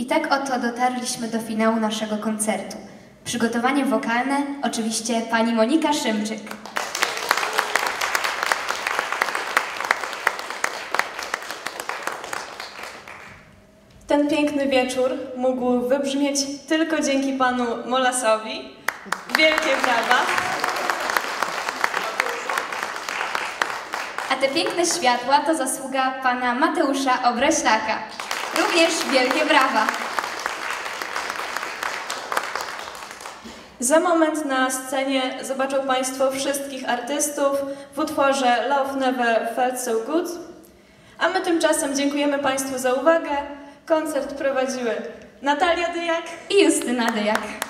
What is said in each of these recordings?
I tak oto dotarliśmy do finału naszego koncertu. Przygotowanie wokalne oczywiście pani Monika Szymczyk. Ten piękny wieczór mógł wybrzmieć tylko dzięki panu Molasowi. Wielkie brawa. A te piękne światła to zasługa pana Mateusza Obreślaka. Również wielkie brawa. Za moment na scenie zobaczą Państwo wszystkich artystów w utworze Love Never Felt So Good. A my tymczasem dziękujemy Państwu za uwagę. Koncert prowadziły Natalia Dyjak, I Justyna Dyjak.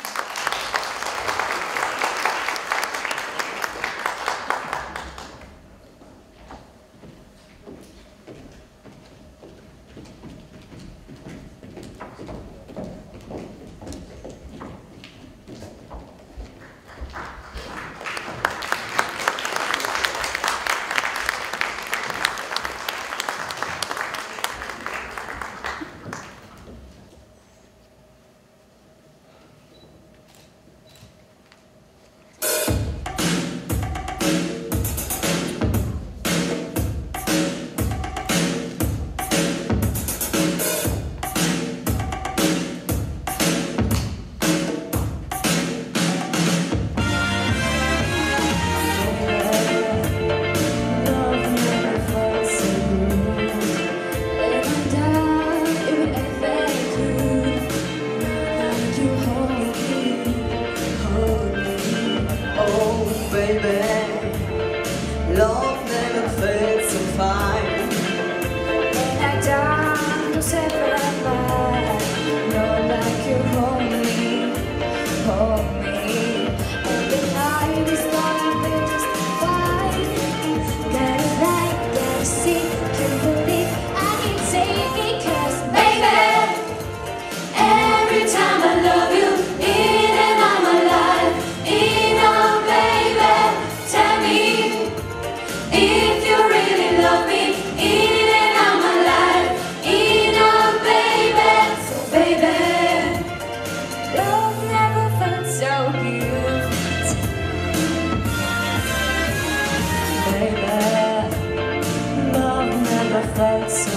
Love felt so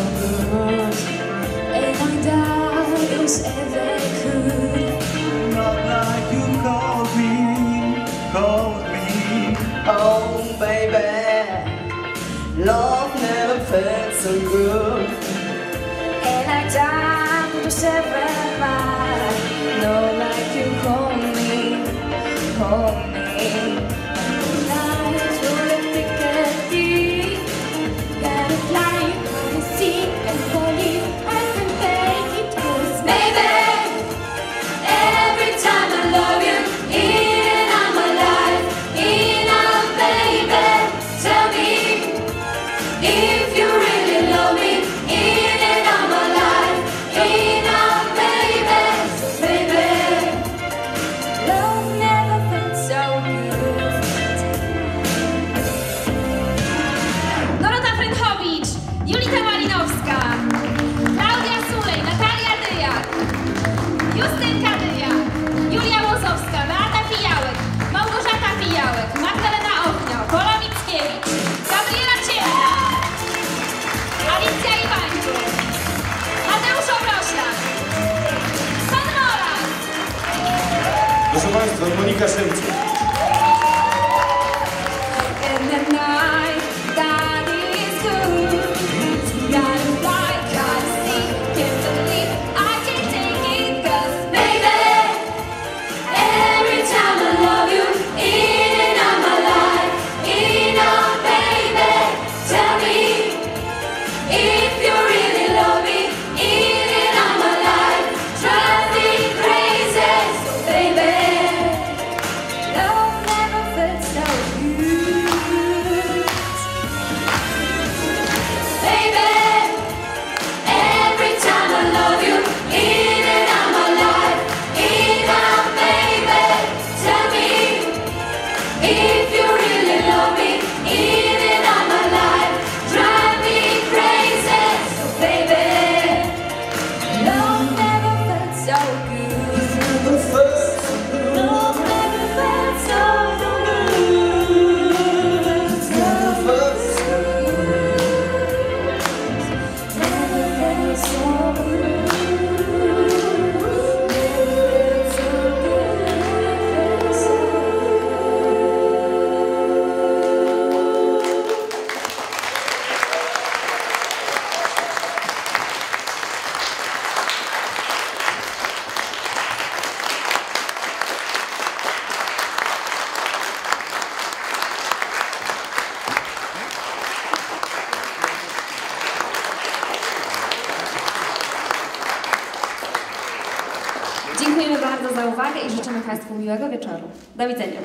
good. and I doubt it was ever could. Not like you called me, called me. Oh, baby, love never felt so good. And I died to seven miles. No, like you hold me, hold Julita Malinowska, Klaudia Sulej, Natalia Dyjak, Justynka Dyjak, Julia Łozowska, Beata Fijałek, Małgorzata Fijałek, Magdalena Ochnio, Pola Mickiewicz, Gabriela Ciemna, Alicja Iwańczuk, Mateusz Obroślak, Pan Morak, Proszę Państwa, Monika Szymczyk. Za uwagę i życzymy Państwu miłego wieczoru. Do widzenia.